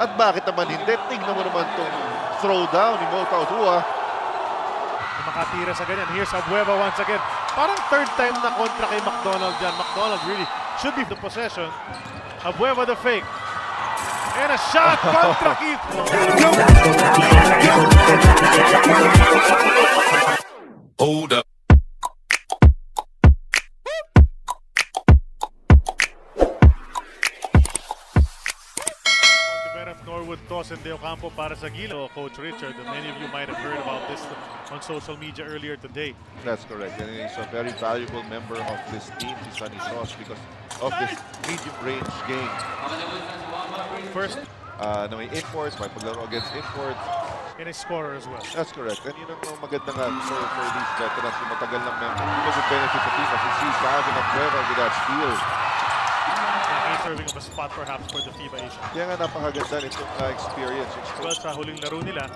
At bakit naman hindi? Tignan mo naman itong throwdown ni Mo Tautua. makatira sa ganyan. Here's Abueva once again. Parang third time na kontra kay McDonald dyan. McDonald really should be the possession. Abueva the fake. And a shot kontra Keith. Hold up. Toss, and De Ocampo para sa Gilo. Coach Richard, and many of you might have heard about this on social media earlier today. That's correct. And he's a very valuable member of this team, Sunny Sauce, because of this medium range game. First, Uh, na may imports, may paglaro against imports. and a scorer as well. That's correct. And yun ang maganda nga for, for these veterans yung matagal ng member. Yun ang benefit sa team. As you see, Calvin Abueva with that steal. Serving of a spot perhaps for the FIBA Asia. Kaya nga napakaganda nitong uh, experience. Well, sa huling laro nila,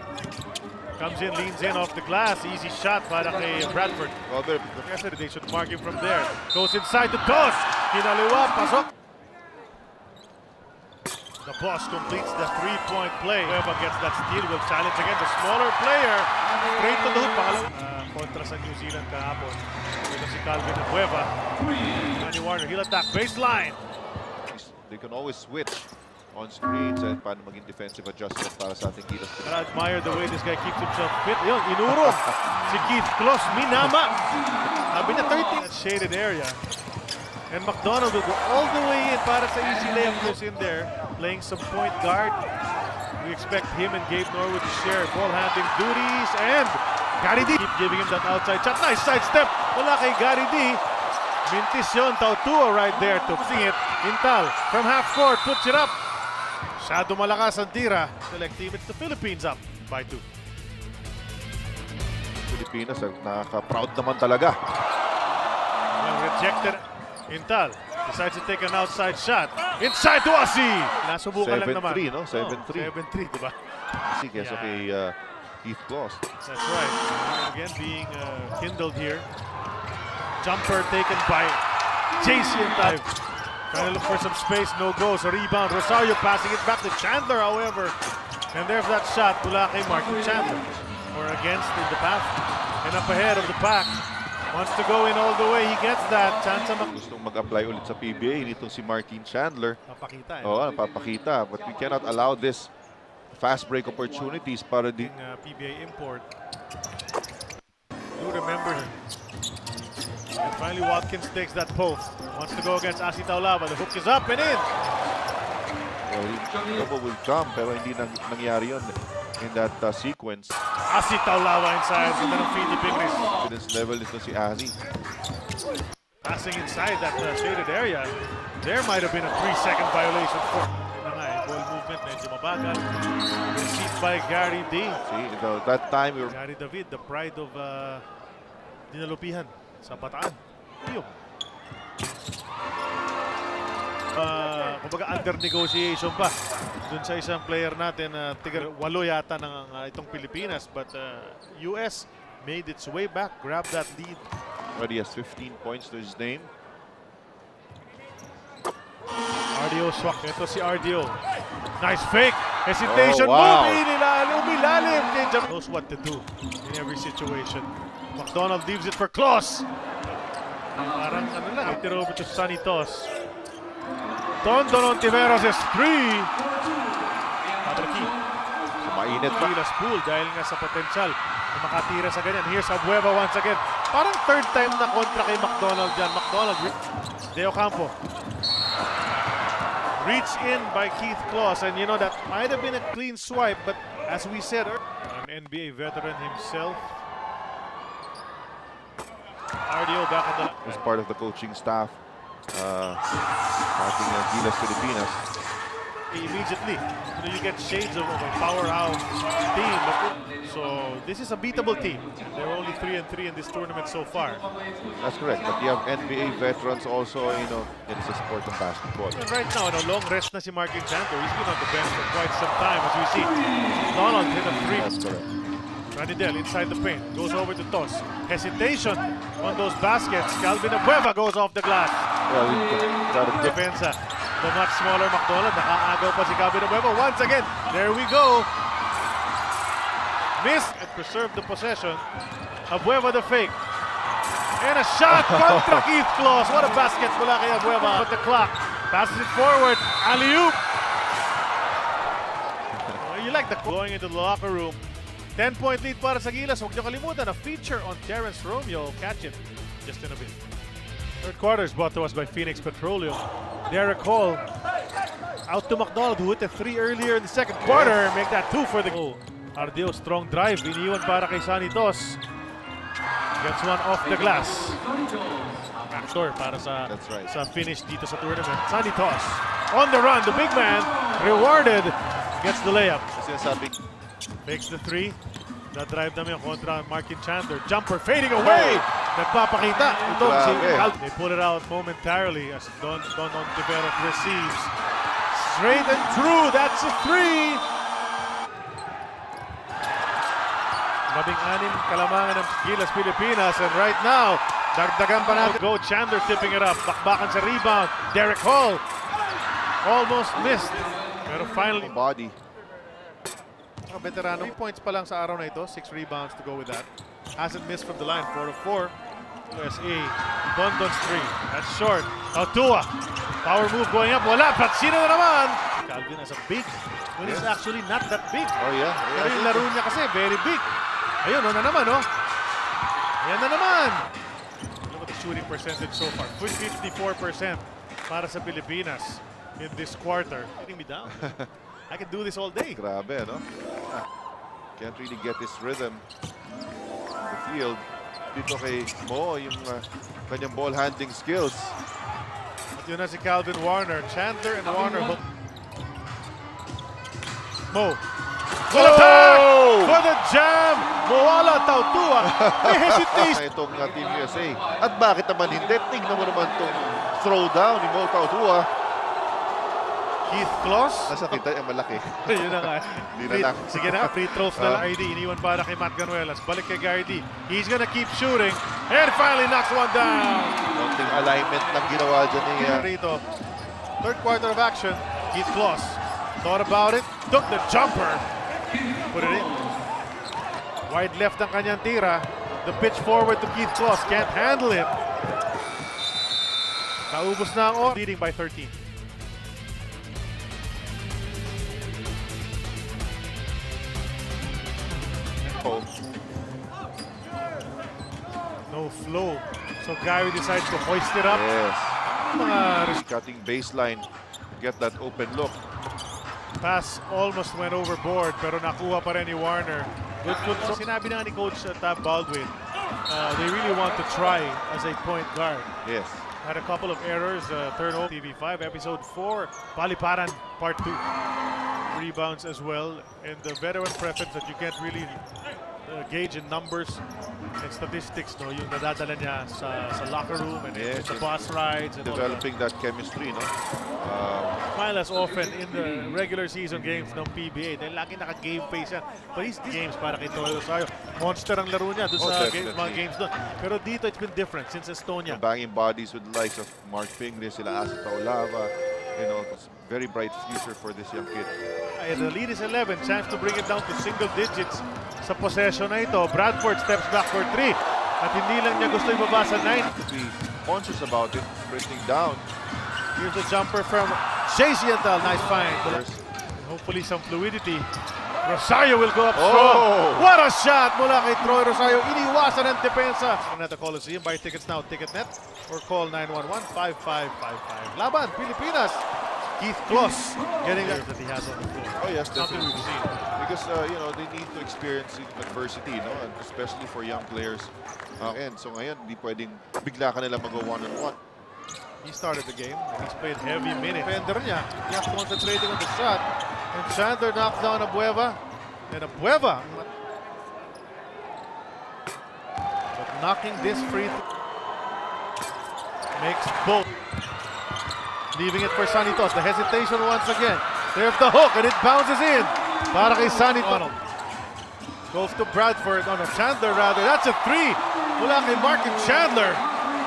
comes in, leans in off the glass. Easy shot para kay Bradford. Robert, Yesterday, they should mark him from there. Goes inside the toss. Kinaliwa, pasok. The boss completes the three-point play. Whoever gets that steal will challenge again the smaller player. Straight to the hoop. Uh, kontra sa New Zealand kahapon. Ito si Calvin Abueva. Johnny Warner, he'll attack baseline. They can always switch on screens and paano maging defensive adjustment para sa ating Gilas. I admire the way this guy keeps himself fit. Yun, inurong si Keith Kloss. Minama. Sabi niya 30. That shaded area. And McDonald will go all the way in para sa easy layup goes in there. Playing some point guard. We expect him and Gabe Norwood to share ball handling duties. And Gary D. Keep giving him that outside shot. Nice side step. Wala kay Gary D. Mintis yun. Tautua right there to see it. Intal from half court puts it up. Shadow malakas ang tira. Select team, it's the Philippines up by two. Pilipinas, nakaka-proud naman talaga. Well rejected. Intal decides to take an outside shot. Inside to Asi! Nasubukan lang naman. 7-3, no? Oh, 7-3. 7-3, di ba? Si kesa Yeah. kay uh, Keith Kloss. That's right. Again, being uh, kindled here. Jumper taken by JC Intal. Trying to look for some space, no go. So rebound, Rosario passing it back to Chandler, however. And there's that shot mula kay Martin Chandler. Or against in the path. And up ahead of the pack. Wants to go in all the way. He gets that. Chance mag Gustong mag-apply ulit sa PBA, nitong si Martin Chandler. Papakita eh. Oo, napapakita. But we cannot allow this fast break opportunities para di... Uh, PBA import. Do remember finally Watkins takes that post. Wants to go against Asi Taulava. The hook is up and in. Well, trouble will come, pero hindi nang, nangyari yun in that uh, sequence. Asi Taulava inside. Ganda ng feed ni Pigris. Confidence level nito si Azi. Passing inside that uh, shaded area. There might have been a three-second violation for. Ball movement medyo mabagal. Received by Gary D. See, you know, that time we were Gary David, the pride of uh, Dinalupihan sa Bataan. Ayun. Uh, kumbaga under negotiation pa dun sa isang player natin na tiga walo yata ng uh, itong Pilipinas but uh, US made its way back, grabbed that lead. already has 15 points to his name. RDO swak. Ito si RDO. Nice fake. Hesitation Oh, wow. move. Umilalim. Knows what to do in every situation. McDonald leaves it for Kloss. Parang ano lang. It over to Sunny Toss. Tondo Ontiveros is three. So, mainit pa. Pilas pool dahil nga sa potensyal na makatira sa ganyan. Here's Abueva once again. Parang third time na kontra kay McDonald dyan. McDonald, Deo Campo. Reach in by Keith Kloss. And you know, that might have been a clean swipe, but as we said, an NBA veteran himself. RDO back on the as part of the coaching staff uh, uh, Gilas Pilipinas. immediately. You know, you get shades of, of a powerhouse team. So this is a beatable team. They're only three and three in this tournament so far. That's correct. But you have NBA veterans also, you know, it's a sport of basketball. And right now, no long rest na si Markin Chandler. He's been on the bench for quite some time, as we see. Donald hit a That's three. correct. Ranidel inside the paint. Goes over to toss. Hesitation on those baskets. Calvin Abueva goes off the glass. Well, you got a good Defensa. the much smaller McDonald. Nakaagaw pa si Gavin Abueva. Once again, there we go. Miss and preserve the possession. Abueva the fake. And a shot contra Keith Kloss. What a basket mula kay Abueva. Put the clock. Passes it forward. Alley-oop. You like the going into the locker room. 10-point lead para sa Gilas. Huwag niyo kalimutan, a feature on Terrence Romeo. Catch it just in a bit. Third quarter is brought to us by Phoenix Petroleum. Derek Hall out to McDonald who hit a three earlier in the second quarter. Make that two for the goal. Ardeo, strong drive. Iniwan para kay Sanitos. Gets one off the glass. Backdoor para sa, That's right. sa finish dito sa tournament. Sanitos on the run. The big man rewarded. Gets the layup. Sinasabi, Makes the three. Na-drive namin kontra Markin Chandler. Jumper fading away. Nagpapakita. Ito si Grabe. Cal. They pull it out momentarily as Don Don Ontiveros receives. Straight and true. That's a three. Labing anim kalamangan ng Gilas Pilipinas and right now dagdagan pa natin. Go Chandler tipping it up. Bakbakan sa rebound. Derek Hall almost missed. Pero finally body. Mga veterano. 3 points pa lang sa araw na ito. 6 rebounds to go with that. Hasn't missed from the line. 4 of 4. USA. Dondon's 3. That's short. Autua. Power move going up. Wala. Patsino na naman. Calvin as a big. When he's Yes. actually not that big. Oh yeah. Pero yung laro niya kasi very big. Ayun, oh, na naman, oh. Ayan na naman. Look at the shooting percentage so far. 54% para sa Pilipinas in this quarter. Getting me down. I can do this all day. Grabe, no? Can't really get his rhythm in the field. Dito kay Mo, yung ah, kanyang ball handling skills. At yun na si Calvin Warner. Chandler and Warner. hook. Mo. Good attack! For the jam! Moala Tautua. May hesitation. Itong uh, Team USA. At bakit naman hindi? Tingnan mo naman itong throwdown ni Mo Tautua. Keith Kloss. Nasa kita yung malaki. Yun na nga. Di na lang. Sige na, free throws na lang Ah. RD. Iniwan para kay Matt Ganuelas. Balik kay Gary D. He's gonna keep shooting. And finally knocks one down. Konting alignment lang ginawa dyan ni... uh, Rito. Third quarter of action. Keith Kloss. Thought about it. Took the jumper. Put it in. Wide left ang kanyang tira. The pitch forward to Keith Kloss. Can't handle it. Naubos na ang oras. Leading by 13. No flow. So Gary decides to hoist it up. yes. Mga Cutting baseline. Get that open look. Pass almost went overboard pero nakuha pa rin ni Warner. Good, good. So, sinabi na ni Coach uh, Tab Baldwin, uh, they really want to try as a point guard. Yes. Had a couple of errors, uh, turnover. TV5, episode 4, Paliparan, part 2. Rebounds as well, and the veteran preference that you can't really uh, gauge in numbers and statistics, no? Yung nadadala niya sa, sa locker room and Yes, the bus rides and all that. Developing that chemistry, no? Um, Smile as often in the regular season games ng PBA dahil lagi naka-game face yan. But he's games para kay Toyo Rosario. Monster ang laro niya doon Oh, sa game, mga games doon. Pero dito it's been different since Estonia. banging bodies with the likes of Mark Fingley, sila Asa Taulava. You know, it's very bright future for this young kid. And the lead is 11. Chance to bring it down to single digits sa possession na ito. Bradford steps back for 3. At hindi lang niya gusto ibaba sa 9. To be conscious about it, sprinting down. Here's the jumper from Jay Siental. Nice find. Hopefully some fluidity. Rosario will go up Oh! strong. What a shot mula kay Troy Rosario. Iniwasan ng depensa. At the Coliseum, buy tickets now, Ticketnet, or call 911-5555. Laban, Pilipinas. Keith Kloss getting there that he has on the floor. oh yes, definitely. we've seen. Because, uh, you know, they need to experience adversity, no? And especially for young players. Uh, and so ngayon, hindi pwedeng bigla ka nila mag one-on-one. He started the game and he's played heavy minutes. Defender niya, just concentrating on the shot. And Chandler knocks down Abueva. And Abueva. But knocking this free makes both. Leaving it for Sanitos. The hesitation once again. There's the hook and it bounces in. Para kay Sanitos. Goes to Bradford. on no, Chandler rather. That's a three. Mula kay Markin Chandler.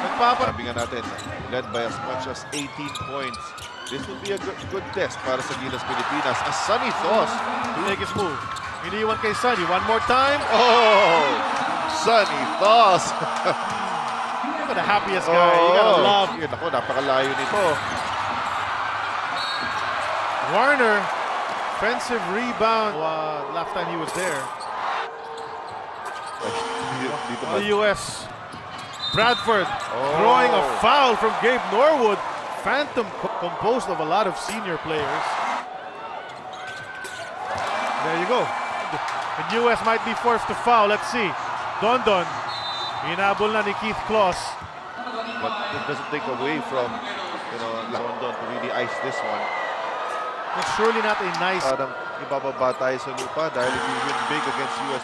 Nagpapa Sabi nga natin, led by as much as 18 points This will be a good, good test para sa Gilas Pilipinas. A sunny to make his move. Iniwan kay Sunny. One more time. Oh! Sunny. Look at the happiest guy. You gotta love Yun, ako, napakalayo nito. Warner. Offensive rebound. Uh, last time he was there. Dito On ba? the U.S. Bradford Oh. drawing a foul from Gabe Norwood. Phantom composed of a lot of senior players. There you go. The U.S. might be forced to foul. Let's see. Don Don. Hinabol na ni Keith Kloss. But it doesn't take away from, you know, London to really ice this one. It's surely not a nice Parang ibababa tayo sa lupa dahil if you win big against US.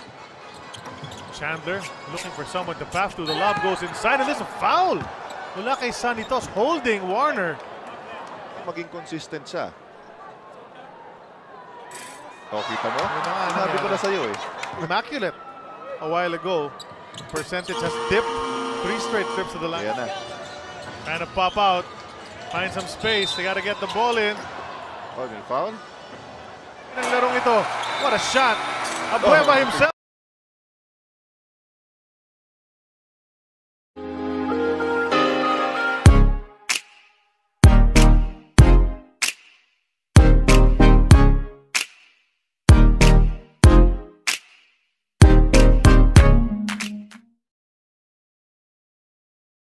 Chandler looking for someone to pass to. The lob goes inside and there's a foul. Mula kay Sanitos holding Warner. Maging consistent siya. O, kita mo? Na nga, Sabi ko na sa'yo eh. Immaculate a while ago. Percentage has dipped. Three straight trips to the line. Ayan na. Trying to pop out. Find some space. They got to get the ball in. Oh, foul? Ang larong ito. What a shot. Abueva himself.